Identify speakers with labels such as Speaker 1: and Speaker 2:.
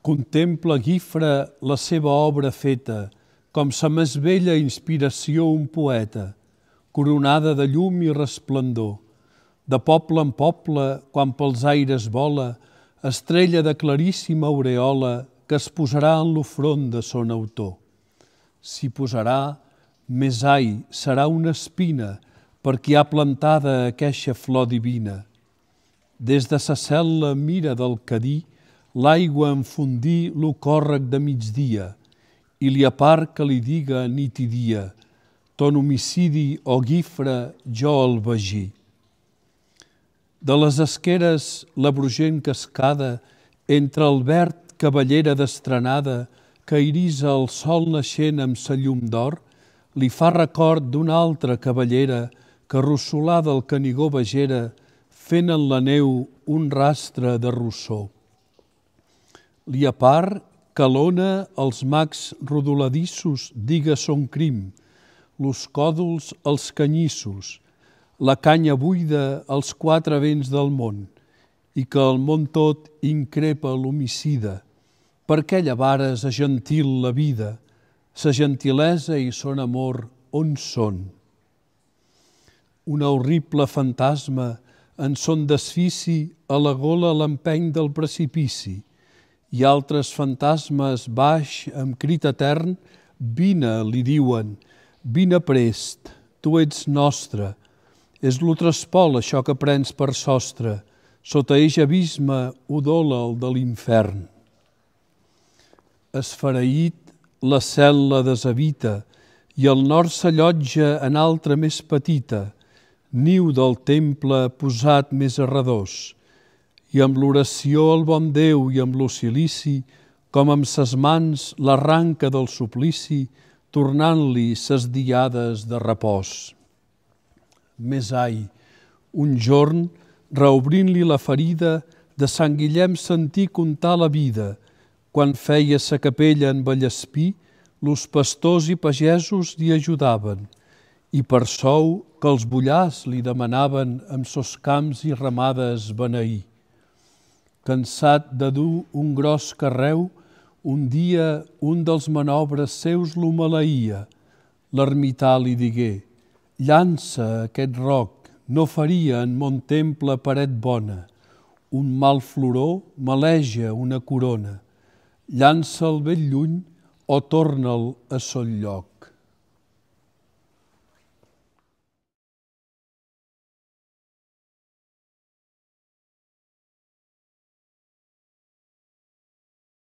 Speaker 1: Contempla Guifre la seva obra feta, com sa més vella inspiració un poeta, coronada de llum i resplendor. De poble en poble, quan pels aires vola, estrella de claríssima aureola que es posarà en l'ofront de son autor. S'hi posarà, més ai, serà una espina per qui ha plantada aqueixa flor divina. Des de sa cel·la mira del cadí, l'aigua enfundir lo còrrec de migdia, i li apar que li diga nit i dia, ton homicidi o guifre jo el vegí. De les esqueres la brugent cascada, entre el verd cavallera destrenada, que irisa el sol naixent amb sa llum d'or, li fa record d'una altra cavallera que rossolada el canigó vegera, fent en la neu un rastre de rossó. Li apar que l'ona els mags rodoladissos diga son crim, los còdols els canyissos, la canya buida als quatre vents del món, i que el món tot increpa l'homicida, perquè llevares a gentil la vida, sa gentilesa i son amor on són. Una horrible fantasma en son desfici a la gola l'empeny del precipici, i altres fantasmes baix amb crit etern, vine, li diuen, vine prest, tu ets nostre. És lo trespol això que prens per sostre, sota eix abisme udola el de l'infern. Esfereït, la cel·la deshabita i el nord s'allotja en altra més petita, niu del temple posat més a redós, i amb l'oració al bon Déu i amb l'ocilici, com amb ses mans l'arranca del suplici, tornant-li ses diades de repòs. Més ai, un jorn, reobrint-li la ferida, de Sant Guillem sentí contar la vida, quan feia sa capella en Vallespí, los pastors i pagesos li ajudaven, i per sou que els bullars li demanaven amb sos camps i ramades beneir. Cansat de dur un gros carreu, un dia un dels manobres seus lo maleïa. L'ermità li digué, llança aquest roc, no faria en mon temple paret bona. Un mal floró maleja una corona llança'l ben lluny o torna'l a son lloc.